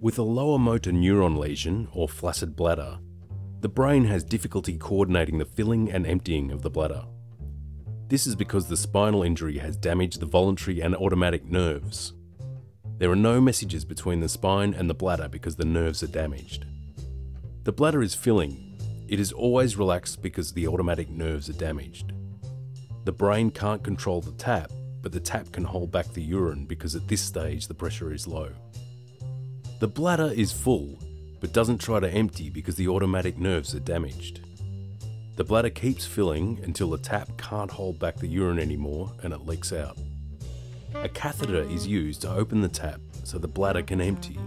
With a lower motor neuron lesion, or flaccid bladder, the brain has difficulty coordinating the filling and emptying of the bladder. This is because the spinal injury has damaged the voluntary and automatic nerves. There are no messages between the spine and the bladder because the nerves are damaged. The bladder is filling. It is always relaxed because the automatic nerves are damaged. The brain can't control the tap, but the tap can hold back the urine because at this stage the pressure is low. The bladder is full, but doesn't try to empty because the automatic nerves are damaged. The bladder keeps filling until the tap can't hold back the urine anymore and it leaks out. A catheter is used to open the tap so the bladder can empty